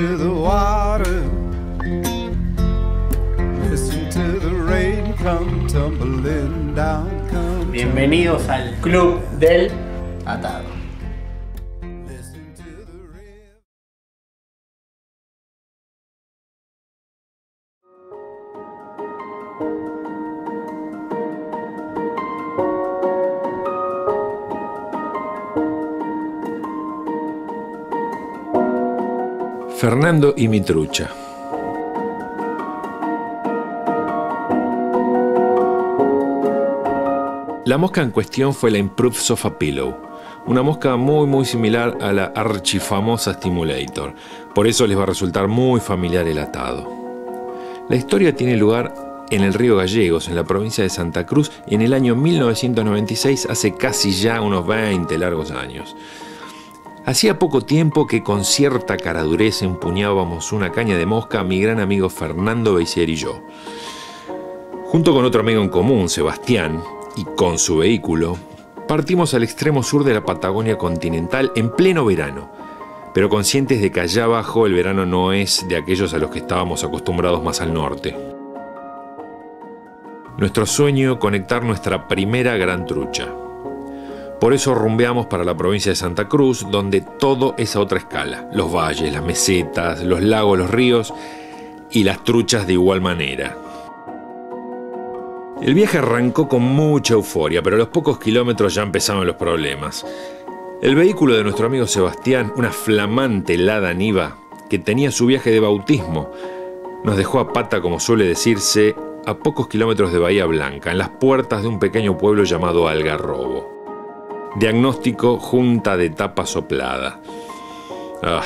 to the water. Listen to the rain come tumbling down. Come Bienvenidos al Club del Atado. Fernando y mi trucha. La mosca en cuestión fue la Improved Sofa Pillow, una mosca muy muy similar a la archifamosa Stimulator, por eso les va a resultar muy familiar el atado. La historia tiene lugar en el río Gallegos, en la provincia de Santa Cruz, en el año 1996, hace casi ya unos 20 largos años. Hacía poco tiempo que con cierta caradurez empuñábamos una caña de mosca mi gran amigo Fernando Beisier y yo. Junto con otro amigo en común, Sebastián, y con su vehículo, partimos al extremo sur de la Patagonia continental en pleno verano, pero conscientes de que allá abajo el verano no es de aquellos a los que estábamos acostumbrados más al norte. Nuestro sueño, conectar nuestra primera gran trucha. Por eso rumbeamos para la provincia de Santa Cruz, donde todo es a otra escala. Los valles, las mesetas, los lagos, los ríos y las truchas de igual manera. El viaje arrancó con mucha euforia, pero a los pocos kilómetros ya empezaban los problemas. El vehículo de nuestro amigo Sebastián, una flamante Lada Niva, que tenía su viaje de bautismo, nos dejó a pata, como suele decirse, a pocos kilómetros de Bahía Blanca, en las puertas de un pequeño pueblo llamado Algarrobo. Diagnóstico junta de tapa soplada. Ah,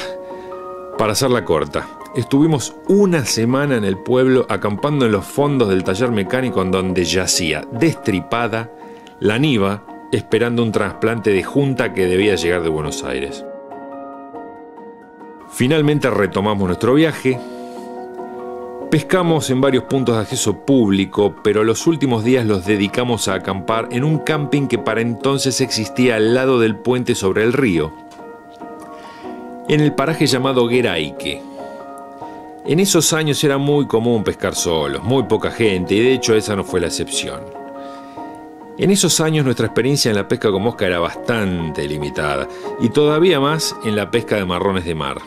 para hacerla corta, estuvimos una semana en el pueblo acampando en los fondos del taller mecánico en donde yacía destripada la Niva esperando un trasplante de junta que debía llegar de Buenos Aires. Finalmente retomamos nuestro viaje. Pescamos en varios puntos de acceso público, pero los últimos días los dedicamos a acampar en un camping que para entonces existía al lado del puente sobre el río, en el paraje llamado Gueraique. En esos años era muy común pescar solos, muy poca gente, y de hecho esa no fue la excepción. En esos años nuestra experiencia en la pesca con mosca era bastante limitada, y todavía más en la pesca de marrones de mar.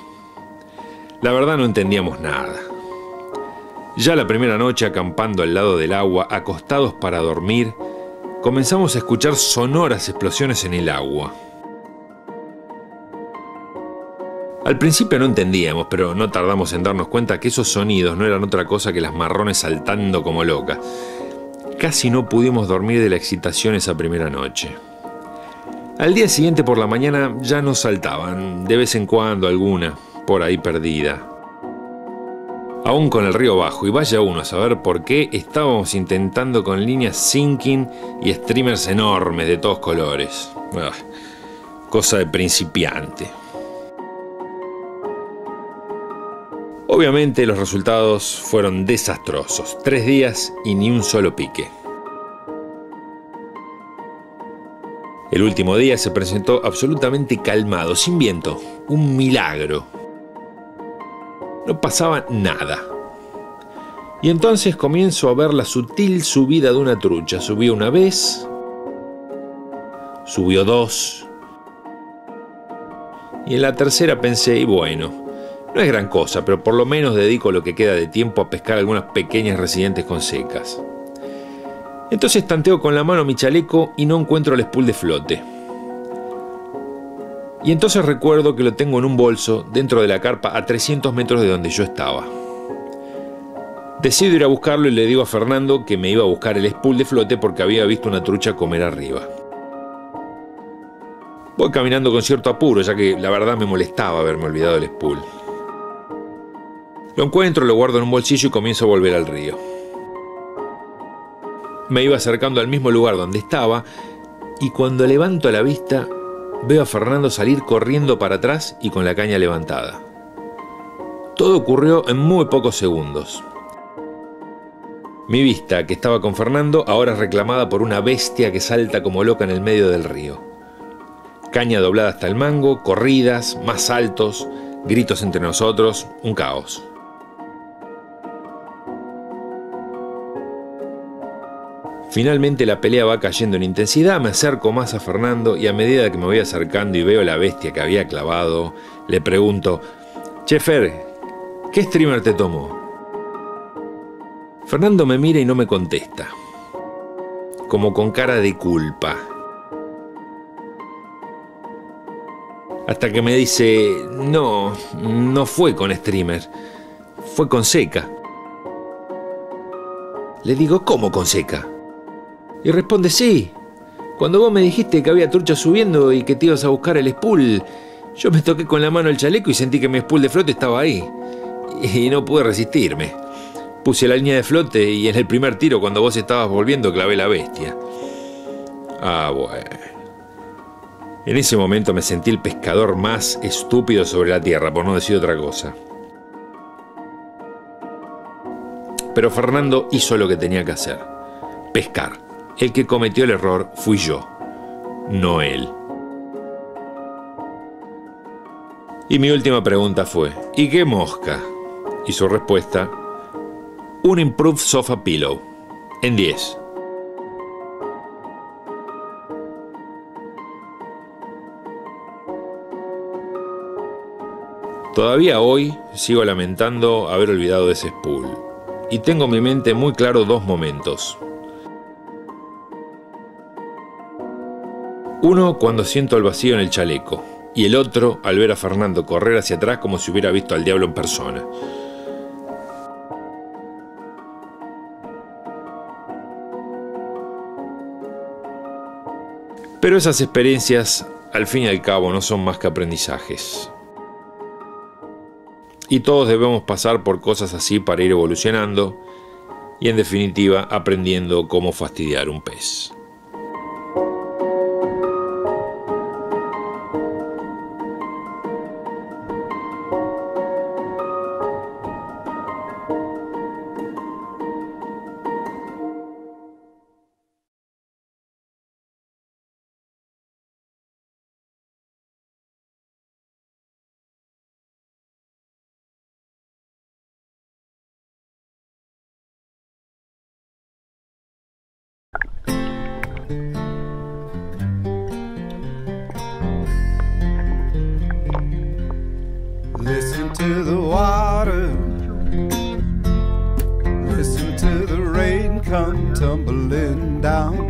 La verdad no entendíamos nada. Ya la primera noche acampando al lado del agua, acostados para dormir, comenzamos a escuchar sonoras explosiones en el agua. Al principio no entendíamos, pero no tardamos en darnos cuenta que esos sonidos no eran otra cosa que las marrones saltando como locas. Casi no pudimos dormir de la excitación esa primera noche. Al día siguiente por la mañana ya nos saltaban, de vez en cuando alguna, por ahí perdida. Aún con el río bajo, y vaya uno a saber por qué, estábamos intentando con líneas sinking y streamers enormes de todos colores. Ah, cosa de principiante. Obviamente los resultados fueron desastrosos. Tres días y ni un solo pique. El último día se presentó absolutamente calmado, sin viento. Un milagro. No pasaba nada. Y entonces comienzo a ver la sutil subida de una trucha. Subió una vez, subió dos. Y en la tercera pensé, y bueno, no es gran cosa, pero por lo menos dedico lo que queda de tiempo a pescar algunas pequeñas residentes con secas. Entonces tanteo con la mano mi chaleco y no encuentro el spool de flote. Y entonces recuerdo que lo tengo en un bolso dentro de la carpa a 300 metros de donde yo estaba. Decido ir a buscarlo y le digo a Fernando que me iba a buscar el spool de flote porque había visto una trucha comer arriba. Voy caminando con cierto apuro, ya que la verdad me molestaba haberme olvidado el spool. Lo encuentro, lo guardo en un bolsillo y comienzo a volver al río. Me iba acercando al mismo lugar donde estaba y cuando levanto la vista veo a Fernando salir corriendo para atrás y con la caña levantada. Todo ocurrió en muy pocos segundos. Mi vista, que estaba con Fernando, ahora es reclamada por una bestia que salta como loca en el medio del río. Caña doblada hasta el mango, corridas, más saltos, gritos entre nosotros, un caos. Finalmente la pelea va cayendo en intensidad, me acerco más a Fernando y a medida que me voy acercando y veo la bestia que había clavado, le pregunto, Chefer, ¿qué streamer te tomó? Fernando me mira y no me contesta, como con cara de culpa. Hasta que me dice, no, no fue con streamer, fue con seca. Le digo, ¿cómo con seca? Y responde, sí. Cuando vos me dijiste que había trucha subiendo y que te ibas a buscar el spool, yo me toqué con la mano el chaleco y sentí que mi spool de flote estaba ahí. Y no pude resistirme. Puse la línea de flote y en el primer tiro, cuando vos estabas volviendo, clavé la bestia. Ah, bueno. En ese momento me sentí el pescador más estúpido sobre la tierra, por no decir otra cosa. Pero Fernando hizo lo que tenía que hacer. Pescar. El que cometió el error fui yo, no él. Y mi última pregunta fue, ¿y qué mosca? Y su respuesta, un Improved Sofa Pillow, en 10. Todavía hoy sigo lamentando haber olvidado ese spool. Y tengo en mi mente muy claro dos momentos. Uno cuando siento el vacío en el chaleco y el otro al ver a Fernando correr hacia atrás como si hubiera visto al diablo en persona. Pero esas experiencias, al fin y al cabo, no son más que aprendizajes. Y todos debemos pasar por cosas así para ir evolucionando y, en definitiva, aprendiendo cómo fastidiar un pez. Listen to the water. Listen to the rain come tumbling down,